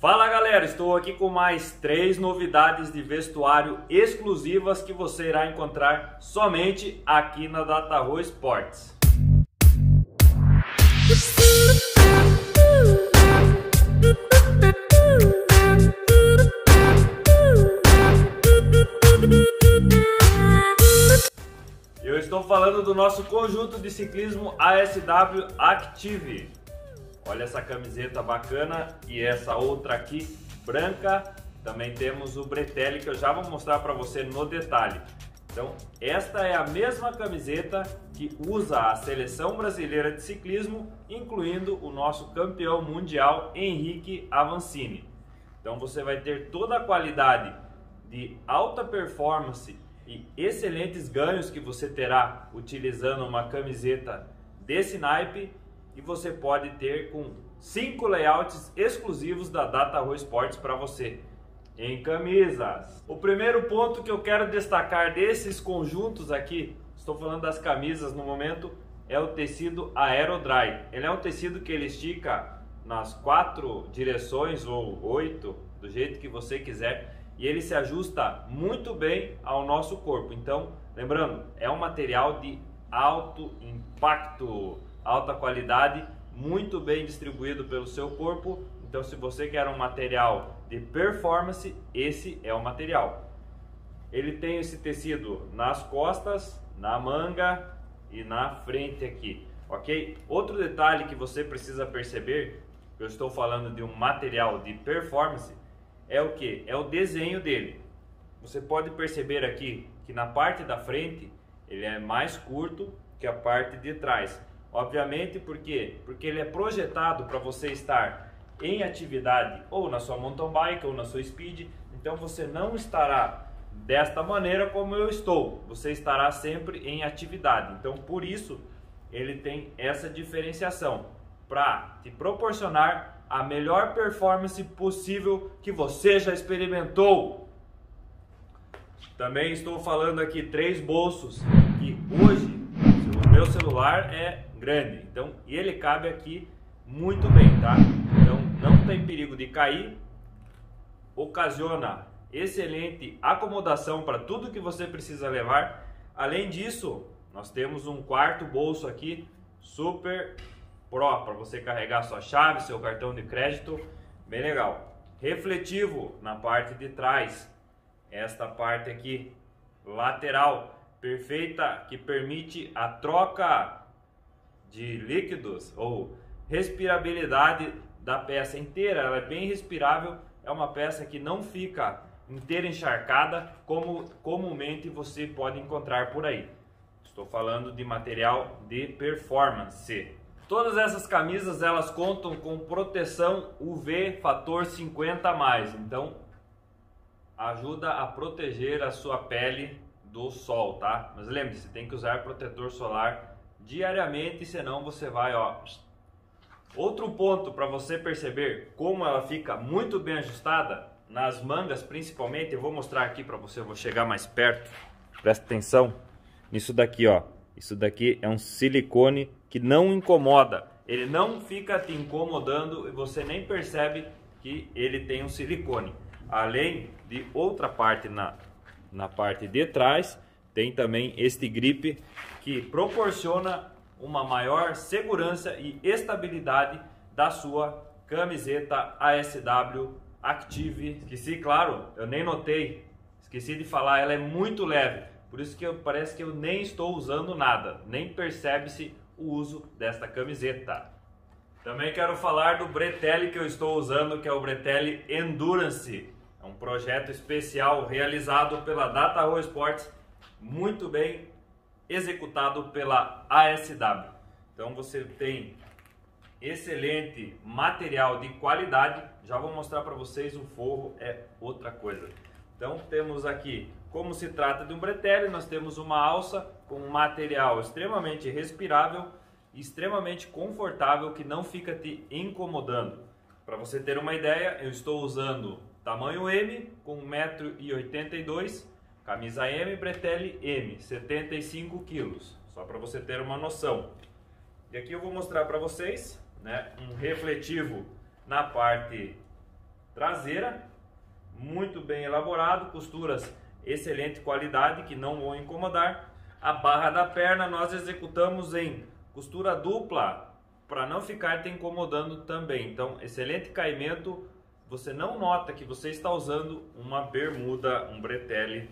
Fala galera, estou aqui com mais três novidades de vestuário exclusivas que você irá encontrar somente aqui na DataRo Sports. Eu estou falando do nosso conjunto de ciclismo ASW Active. Olha essa camiseta bacana e essa outra aqui branca. Também temos o Bretelli que eu já vou mostrar para você no detalhe. Então, esta é a mesma camiseta que usa a seleção brasileira de ciclismo, incluindo o nosso campeão mundial Henrique Avancini. Então, você vai ter toda a qualidade de alta performance e excelentes ganhos que você terá utilizando uma camiseta desse naipe e você pode ter com cinco layouts exclusivos da Data Row Sports para você em camisas. O primeiro ponto que eu quero destacar desses conjuntos aqui, estou falando das camisas no momento, é o tecido Aerodry. Ele é um tecido que ele estica nas quatro direções ou oito, do jeito que você quiser, e ele se ajusta muito bem ao nosso corpo. Então, lembrando, é um material de alto impacto alta qualidade, muito bem distribuído pelo seu corpo. Então, se você quer um material de performance, esse é o material. Ele tem esse tecido nas costas, na manga e na frente aqui, ok? Outro detalhe que você precisa perceber, eu estou falando de um material de performance, é o que? É o desenho dele. Você pode perceber aqui que na parte da frente ele é mais curto que a parte de trás. Obviamente, por quê? Porque ele é projetado para você estar em atividade ou na sua mountain bike ou na sua speed, então você não estará desta maneira como eu estou, você estará sempre em atividade. Então, por isso, ele tem essa diferenciação para te proporcionar a melhor performance possível que você já experimentou. Também estou falando aqui três bolsos que hoje o meu celular é grande. Então, e ele cabe aqui muito bem, tá? Então, não tem perigo de cair. Ocasiona excelente acomodação para tudo que você precisa levar. Além disso, nós temos um quarto bolso aqui super pro para você carregar sua chave, seu cartão de crédito, bem legal. Refletivo na parte de trás. Esta parte aqui lateral perfeita que permite a troca de líquidos ou respirabilidade da peça inteira, ela é bem respirável, é uma peça que não fica inteira encharcada como comumente você pode encontrar por aí. Estou falando de material de performance. Todas essas camisas elas contam com proteção UV fator 50 mais, então ajuda a proteger a sua pele do sol, tá? Mas lembre-se, tem que usar protetor solar diariamente, senão você vai, ó. Outro ponto para você perceber como ela fica muito bem ajustada nas mangas, principalmente, eu vou mostrar aqui para você, eu vou chegar mais perto. Presta atenção nisso daqui, ó. Isso daqui é um silicone que não incomoda. Ele não fica te incomodando e você nem percebe que ele tem um silicone. Além de outra parte na, na parte de trás, tem também este grip que proporciona uma maior segurança e estabilidade da sua camiseta ASW Active. Esqueci, claro, eu nem notei, esqueci de falar, ela é muito leve, por isso que eu, parece que eu nem estou usando nada, nem percebe-se o uso desta camiseta. Também quero falar do Bretelli que eu estou usando, que é o Bretelli Endurance. É um projeto especial realizado pela Data Row Sports, muito bem executado pela ASW. Então você tem excelente material de qualidade. Já vou mostrar para vocês o forro é outra coisa. Então temos aqui, como se trata de um bretelle, nós temos uma alça com um material extremamente respirável extremamente confortável que não fica te incomodando. Para você ter uma ideia, eu estou usando tamanho M com 1,82m Camisa M, bretelle M, 75 quilos, só para você ter uma noção. E aqui eu vou mostrar para vocês né, um refletivo na parte traseira, muito bem elaborado, costuras excelente qualidade que não vão incomodar. A barra da perna nós executamos em costura dupla para não ficar te incomodando também. Então, excelente caimento. Você não nota que você está usando uma bermuda, um bretelle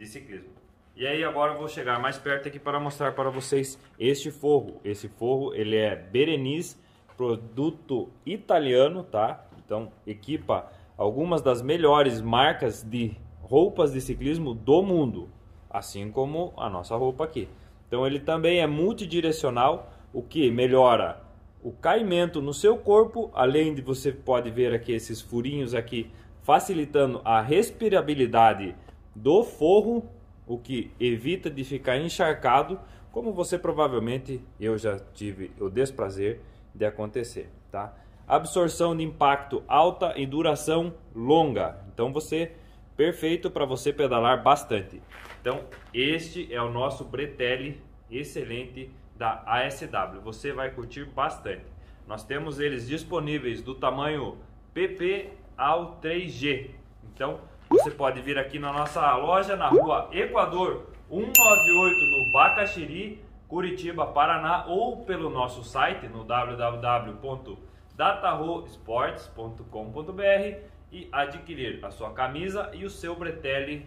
de ciclismo. E aí agora eu vou chegar mais perto aqui para mostrar para vocês este forro. Esse forro ele é Berenice, produto italiano, tá? Então equipa algumas das melhores marcas de roupas de ciclismo do mundo, assim como a nossa roupa aqui. Então ele também é multidirecional, o que melhora o caimento no seu corpo, além de você pode ver aqui esses furinhos aqui facilitando a respirabilidade do forro, o que evita de ficar encharcado, como você provavelmente eu já tive o desprazer de acontecer, tá? Absorção de impacto alta e duração longa. Então você perfeito para você pedalar bastante. Então, este é o nosso bretelle excelente da ASW. Você vai curtir bastante. Nós temos eles disponíveis do tamanho PP ao 3G. Então, você pode vir aqui na nossa loja na rua Equador 198 no Bacaxiri, Curitiba, Paraná ou pelo nosso site no www.datarosports.com.br e adquirir a sua camisa e o seu bretelle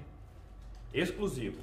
exclusivo.